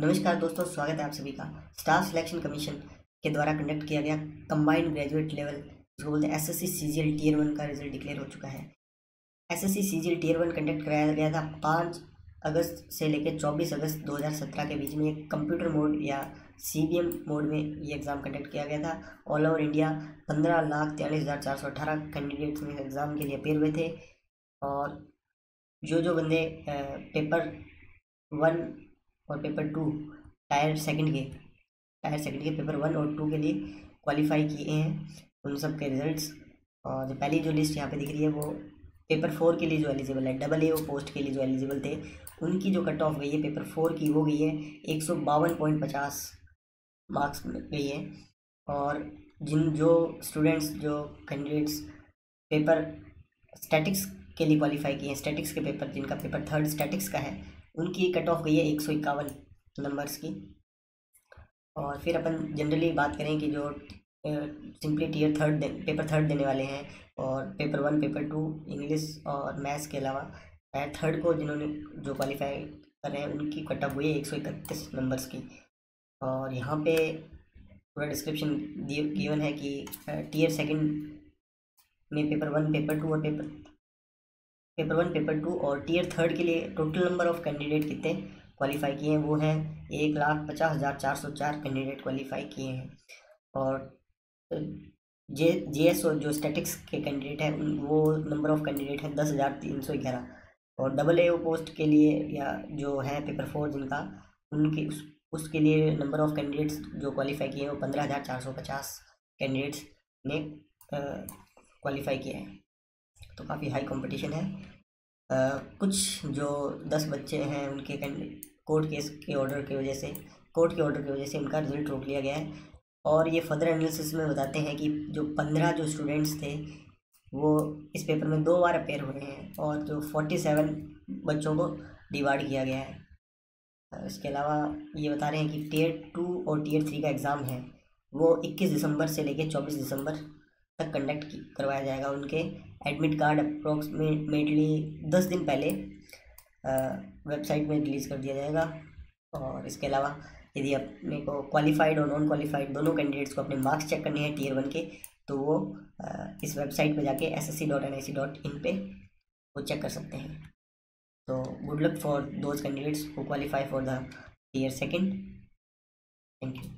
नमस्कार दोस्तों, स्वागत है आप सभी का। स्टाफ सिलेक्शन कमीशन के द्वारा कंडक्ट किया गया कंबाइंड ग्रेजुएट लेवल जिसको बोलते हैं S S C C G L tier one का रिज़ल्ट डिक्लेयर हो चुका है। S S C C G L tier one conduct कराया गया था पाँच अगस्त से लेकर चौबीस अगस्त दो हज़ार सत्रह के बीच में। कंप्यूटर मोड या सी बी एम मोड में ये एग्ज़ाम कंडक्ट किया गया था। ऑल ओवर इंडिया पंद्रह लाख तैंतालीस हज़ार चार सौ अठारह कैंडिडेट्स में एग्ज़ाम के लिए अपेयर हुए थे। और जो जो बंदे पेपर वन और पेपर टू टायर सेकंड के टायर सेकंड के पेपर वन और टू के लिए क्वालिफाई किए हैं उन सब के रिजल्ट्स और जो पहली जो लिस्ट यहाँ पे दिख रही है वो पेपर फोर के लिए जो एलिजिबल है डबल ए पोस्ट के लिए जो एलिजिबल थे, उनकी जो कट ऑफ़ गई है पेपर फोर की वो गई है एक सौ बावन पॉइंट पचास मार्क्स गई है। और जिन जो स्टूडेंट्स जो कैंडिडेट्स पेपर स्टैटिक्स के लिए क्वालिफाई किए हैं स्टैटिक्स के पेपर जिनका पेपर थर्ड स्टैटिक्स का है उनकी कट ऑफ़ गई है एक सौ इक्यावन नंबर्स की। और फिर अपन जनरली बात करें कि जो simply tier third paper third देने वाले हैं और paper one paper two English और मैथ्स के अलावा थर्ड को जिन्होंने जो क्वालिफाई कर रहे हैं, उनकी कट ऑफ़ हुई है एक सौ इकतीस नंबर्स की। और यहाँ पे पूरा डिस्क्रिप्शन गिवन है कि टीयर सेकंड में पेपर वन पेपर टू और paper paper one, paper two और टीयर थर्ड के लिए टोटल नंबर ऑफ़ कैंडिडेट कितने क्वालिफाई किए हैं? वो हैं एक लाख पचास हज़ार चार सौ चार कैंडिडेट क्वालिफाई किए हैं। और जे जे एस जो स्टैटिक्स के कैंडिडेट हैं वो नंबर ऑफ़ कैंडिडेट हैं दस हज़ार तीन सौ ग्यारह। और डबल ए पोस्ट के लिए या जो है पेपर फोर जिनका, उनके, उस, उसके लिए नंबर ऑफ़ कैंडिडेट्स जो क्वालिफाई किए हैं, वो पंद्रह हज़ार चार सौ पचास कैंडिडेट्स ने क्वालिफाई किया है। तो काफ़ी हाई कंपटीशन है। आ, कुछ जो दस बच्चे हैं उनके कोर्ट केस के ऑर्डर की वजह से कोर्ट के ऑर्डर की वजह से उनका रिज़ल्ट रोक लिया गया है। और ये फर्दर एनालिसिस में बताते हैं कि जो पंद्रह जो स्टूडेंट्स थे वो इस पेपर में दो बार अपेयर हुए हैं और जो फोर्टी सेवन बच्चों को डिवाइड किया गया है। इसके अलावा ये बता रहे हैं कि टीयर टू और टीयर थ्री का एग्ज़ाम है। वो इक्कीस दिसंबर से लेकर चौबीस दिसंबर तक कंडक्ट करवाया जाएगा। उनके एडमिट कार्ड अप्रोक्सीमेटली दस दिन पहले वेबसाइट में रिलीज़ कर दिया जाएगा। और इसके अलावा, यदि अपने को क्वालिफाइड और नॉन क्वालिफाइड दोनों कैंडिडेट्स को अपने मार्क्स चेक करने हैं टीयर वन के तो वो इस वेबसाइट पर जाके S S C dot N I C dot in पर वो चेक कर सकते हैं। तो good luck for those candidates who qualify for the tier second thank you